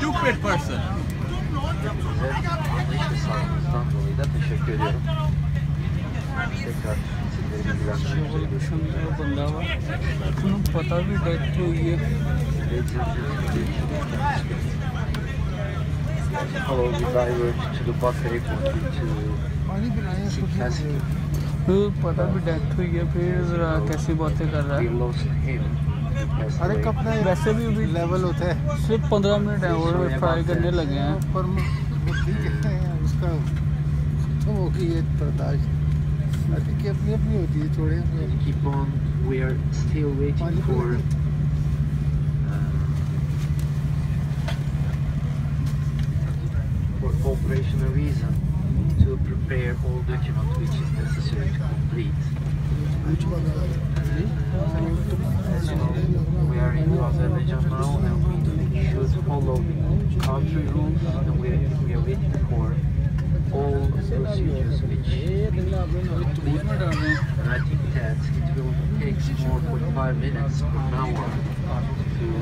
stupid person. Dolayı da teşekkür ediyorum. Tekrar बंदा वा पता भी डेथ हुई है Hello, we diverged to the bus airport to Kashmir. पता भी डेथ हुई है फिर कैसी बातें कर रहा है अरे कप नहीं वैसे भी भी लेवल होता है सिर्फ पंद्रह मिनट है और फ्राई करने लगे हैं पर ठीक है उसका खत्म हो गई है बर्दाश्त अभी की अपनी अपनी होती है थोड़े uh, operational reason to prepare all which is necessary to complete. country rules we are waiting for all procedures which and I think that it will take more than five minutes from now on to